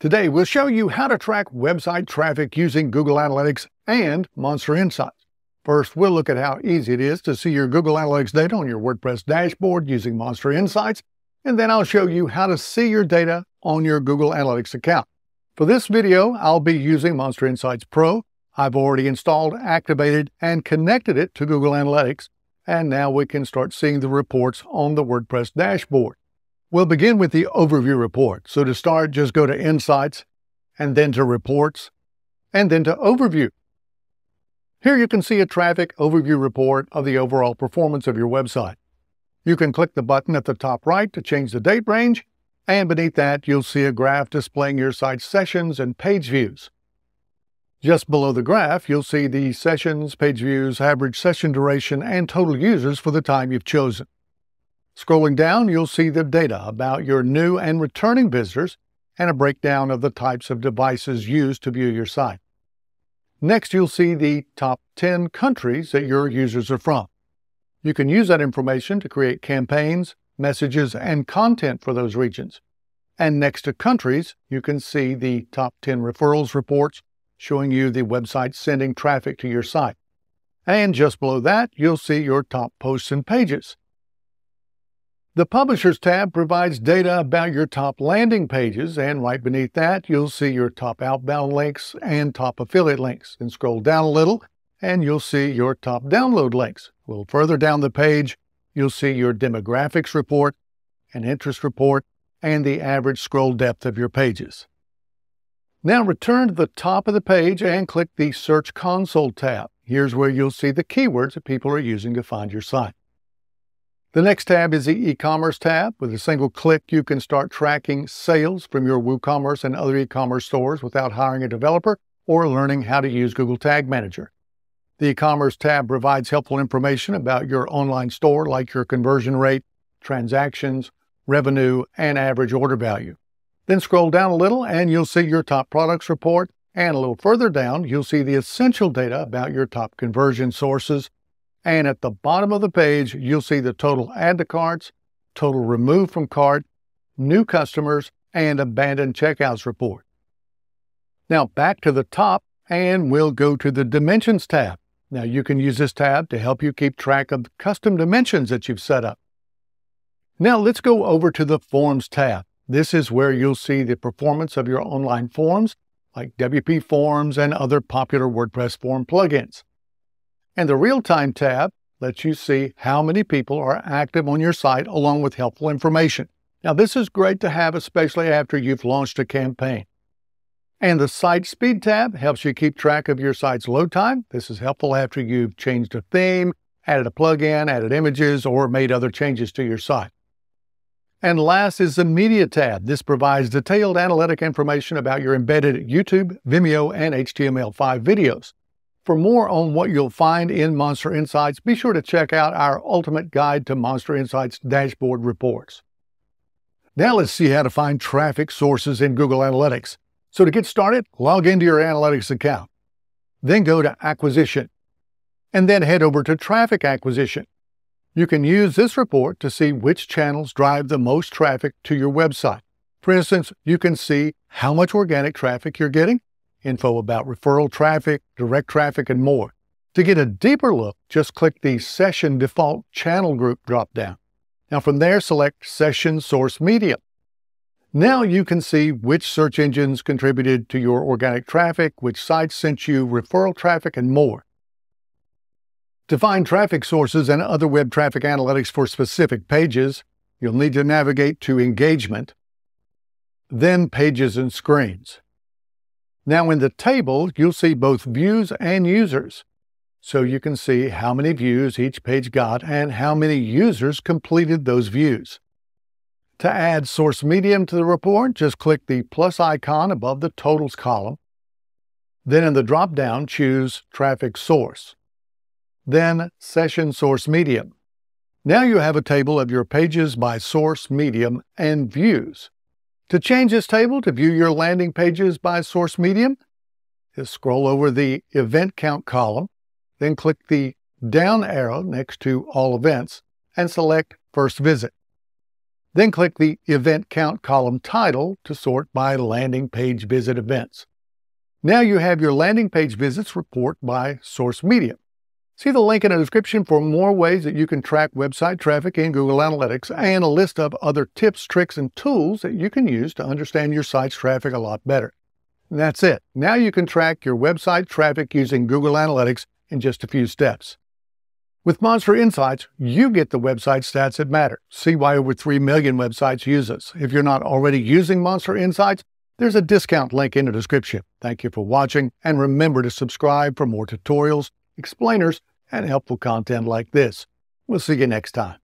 Today, we'll show you how to track website traffic using Google Analytics and Monster Insights. First, we'll look at how easy it is to see your Google Analytics data on your WordPress dashboard using Monster Insights, and then I'll show you how to see your data on your Google Analytics account. For this video, I'll be using Monster Insights Pro. I've already installed, activated, and connected it to Google Analytics, and now we can start seeing the reports on the WordPress dashboard. We'll begin with the overview report. So to start, just go to Insights, and then to Reports, and then to Overview. Here you can see a traffic overview report of the overall performance of your website. You can click the button at the top right to change the date range, and beneath that you'll see a graph displaying your site's sessions and page views. Just below the graph, you'll see the sessions, page views, average session duration, and total users for the time you've chosen. Scrolling down, you'll see the data about your new and returning visitors and a breakdown of the types of devices used to view your site. Next, you'll see the top 10 countries that your users are from. You can use that information to create campaigns, messages, and content for those regions. And next to countries, you can see the top 10 referrals reports showing you the website sending traffic to your site. And just below that, you'll see your top posts and pages. The Publishers tab provides data about your top landing pages, and right beneath that, you'll see your top outbound links and top affiliate links. Then scroll down a little, and you'll see your top download links. A little further down the page, you'll see your demographics report, an interest report, and the average scroll depth of your pages. Now return to the top of the page and click the Search Console tab. Here's where you'll see the keywords that people are using to find your site. The next tab is the e-commerce tab. With a single click, you can start tracking sales from your WooCommerce and other e-commerce stores without hiring a developer or learning how to use Google Tag Manager. The e-commerce tab provides helpful information about your online store like your conversion rate, transactions, revenue, and average order value. Then scroll down a little and you'll see your top products report. And a little further down, you'll see the essential data about your top conversion sources and at the bottom of the page, you'll see the total add to carts, total removed from cart, new customers, and abandoned checkouts report. Now back to the top, and we'll go to the Dimensions tab. Now you can use this tab to help you keep track of the custom dimensions that you've set up. Now let's go over to the Forms tab. This is where you'll see the performance of your online forms, like WP Forms and other popular WordPress form plugins. And the Real Time tab lets you see how many people are active on your site along with helpful information. Now, this is great to have, especially after you've launched a campaign. And the Site Speed tab helps you keep track of your site's load time. This is helpful after you've changed a theme, added a plugin, added images, or made other changes to your site. And last is the Media tab. This provides detailed analytic information about your embedded YouTube, Vimeo, and HTML5 videos. For more on what you'll find in Monster Insights, be sure to check out our Ultimate Guide to Monster Insights dashboard reports. Now let's see how to find traffic sources in Google Analytics. So to get started, log into your Analytics account. Then go to Acquisition, and then head over to Traffic Acquisition. You can use this report to see which channels drive the most traffic to your website. For instance, you can see how much organic traffic you're getting, info about referral traffic, direct traffic, and more. To get a deeper look, just click the Session Default Channel Group dropdown. Now from there, select Session Source Media. Now you can see which search engines contributed to your organic traffic, which sites sent you referral traffic, and more. To find traffic sources and other web traffic analytics for specific pages, you'll need to navigate to Engagement, then Pages and Screens. Now in the table, you'll see both views and users. So you can see how many views each page got and how many users completed those views. To add source medium to the report, just click the plus icon above the totals column. Then in the drop-down, choose Traffic Source. Then Session Source Medium. Now you have a table of your pages by source, medium, and views. To change this table to view your landing pages by source medium, just scroll over the event count column, then click the down arrow next to all events and select first visit. Then click the Event Count column title to sort by landing page visit events. Now you have your landing page visits report by source medium. See the link in the description for more ways that you can track website traffic in Google Analytics and a list of other tips, tricks, and tools that you can use to understand your site's traffic a lot better. And that's it. Now you can track your website traffic using Google Analytics in just a few steps. With Monster Insights, you get the website stats that matter. See why over 3 million websites use us. If you're not already using Monster Insights, there's a discount link in the description. Thank you for watching, and remember to subscribe for more tutorials, explainers, and helpful content like this. We'll see you next time.